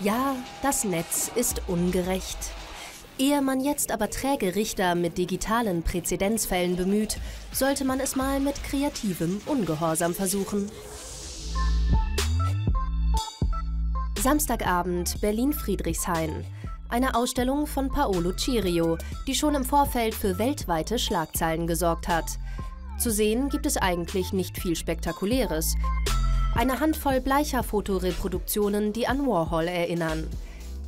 Ja, das Netz ist ungerecht. Ehe man jetzt aber träge Richter mit digitalen Präzedenzfällen bemüht, sollte man es mal mit kreativem Ungehorsam versuchen. Samstagabend Berlin-Friedrichshain. Eine Ausstellung von Paolo Cirio, die schon im Vorfeld für weltweite Schlagzeilen gesorgt hat. Zu sehen gibt es eigentlich nicht viel Spektakuläres. Eine Handvoll bleicher Fotoreproduktionen, die an Warhol erinnern.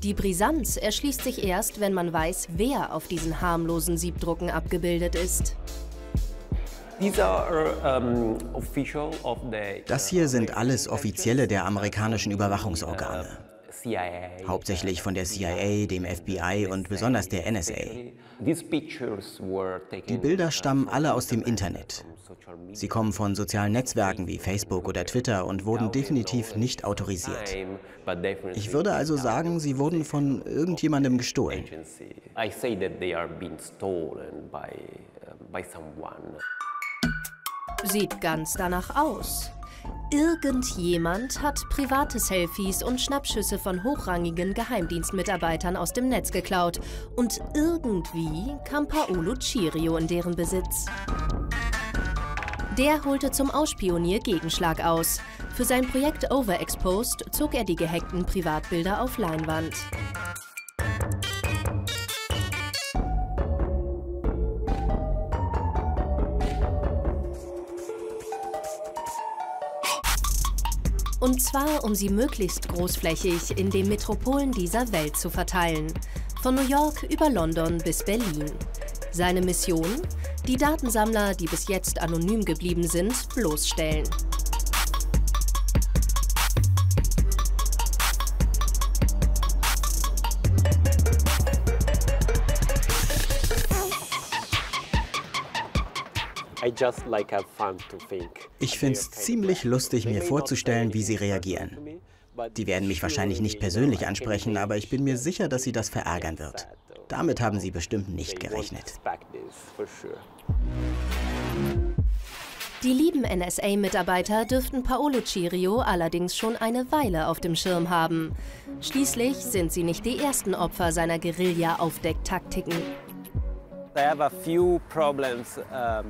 Die Brisanz erschließt sich erst, wenn man weiß, wer auf diesen harmlosen Siebdrucken abgebildet ist. Das hier sind alles Offizielle der amerikanischen Überwachungsorgane. Hauptsächlich von der CIA, dem FBI und besonders der NSA. Die Bilder stammen alle aus dem Internet. Sie kommen von sozialen Netzwerken wie Facebook oder Twitter und wurden definitiv nicht autorisiert. Ich würde also sagen, sie wurden von irgendjemandem gestohlen. Sieht ganz danach aus. Irgendjemand hat private Selfies und Schnappschüsse von hochrangigen Geheimdienstmitarbeitern aus dem Netz geklaut und irgendwie kam Paolo Cirio in deren Besitz. Der holte zum Ausspionier Gegenschlag aus. Für sein Projekt Overexposed zog er die gehackten Privatbilder auf Leinwand. Und zwar, um sie möglichst großflächig in den Metropolen dieser Welt zu verteilen. Von New York über London bis Berlin. Seine Mission? Die Datensammler, die bis jetzt anonym geblieben sind, bloßstellen. Ich finde es ziemlich lustig, mir vorzustellen, wie sie reagieren. Die werden mich wahrscheinlich nicht persönlich ansprechen, aber ich bin mir sicher, dass sie das verärgern wird. Damit haben sie bestimmt nicht gerechnet. Die lieben NSA-Mitarbeiter dürften Paolo Cirio allerdings schon eine Weile auf dem Schirm haben. Schließlich sind sie nicht die ersten Opfer seiner Guerilla-Aufdecktaktiken.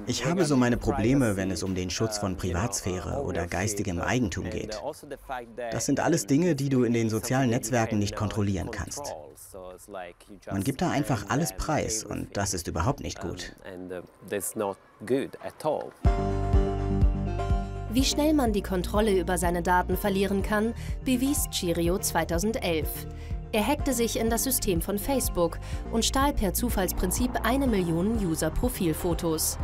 Ich habe so meine Probleme, wenn es um den Schutz von Privatsphäre oder geistigem Eigentum geht. Das sind alles Dinge, die du in den sozialen Netzwerken nicht kontrollieren kannst. Man gibt da einfach alles preis und das ist überhaupt nicht gut. Wie schnell man die Kontrolle über seine Daten verlieren kann, bewies Chirio 2011. Er hackte sich in das System von Facebook und stahl per Zufallsprinzip eine Million User-Profilfotos.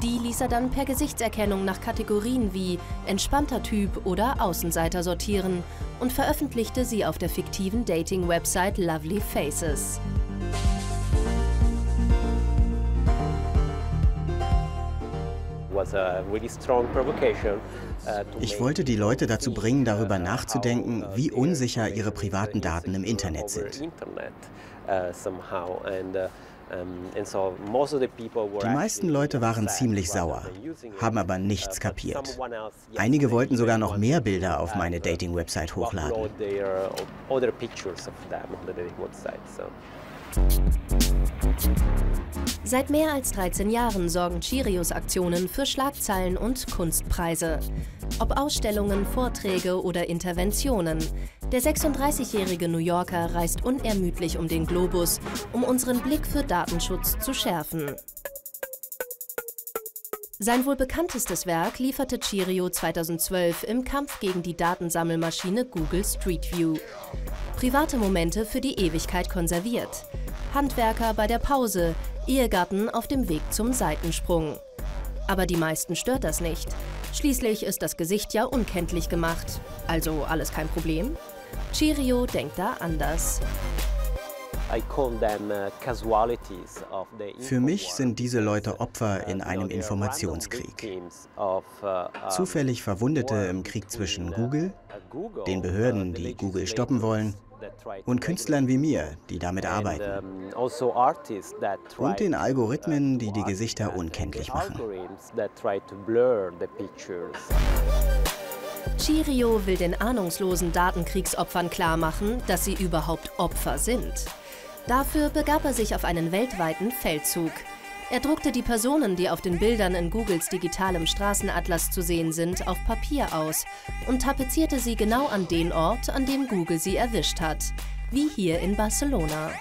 Die ließ er dann per Gesichtserkennung nach Kategorien wie entspannter Typ oder Außenseiter sortieren und veröffentlichte sie auf der fiktiven Dating-Website Lovely Faces. Ich wollte die Leute dazu bringen, darüber nachzudenken, wie unsicher ihre privaten Daten im Internet sind. Die meisten Leute waren ziemlich sauer, haben aber nichts kapiert. Einige wollten sogar noch mehr Bilder auf meine Dating-Website hochladen. Seit mehr als 13 Jahren sorgen Chirios Aktionen für Schlagzeilen und Kunstpreise. Ob Ausstellungen, Vorträge oder Interventionen. Der 36-jährige New Yorker reist unermüdlich um den Globus, um unseren Blick für Datenschutz zu schärfen. Sein wohl bekanntestes Werk lieferte Chirio 2012 im Kampf gegen die Datensammelmaschine Google Street View. Private Momente für die Ewigkeit konserviert. Handwerker bei der Pause, Ehegatten auf dem Weg zum Seitensprung. Aber die meisten stört das nicht. Schließlich ist das Gesicht ja unkenntlich gemacht. Also alles kein Problem. Chirio denkt da anders. Für mich sind diese Leute Opfer in einem Informationskrieg. Zufällig Verwundete im Krieg zwischen Google, den Behörden, die Google stoppen wollen, und Künstlern wie mir, die damit arbeiten. Also und den Algorithmen, die die Gesichter unkenntlich machen. Chirio will den ahnungslosen Datenkriegsopfern klarmachen, dass sie überhaupt Opfer sind. Dafür begab er sich auf einen weltweiten Feldzug. Er druckte die Personen, die auf den Bildern in Googles digitalem Straßenatlas zu sehen sind, auf Papier aus und tapezierte sie genau an den Ort, an dem Google sie erwischt hat, wie hier in Barcelona.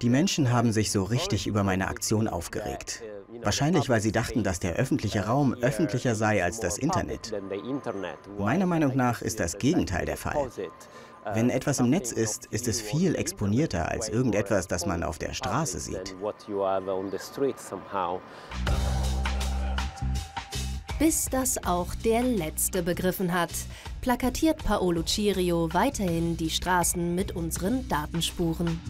Die Menschen haben sich so richtig über meine Aktion aufgeregt. Wahrscheinlich, weil sie dachten, dass der öffentliche Raum öffentlicher sei als das Internet. Meiner Meinung nach ist das Gegenteil der Fall. Wenn etwas im Netz ist, ist es viel exponierter als irgendetwas, das man auf der Straße sieht. Bis das auch der Letzte begriffen hat, plakatiert Paolo Cirio weiterhin die Straßen mit unseren Datenspuren.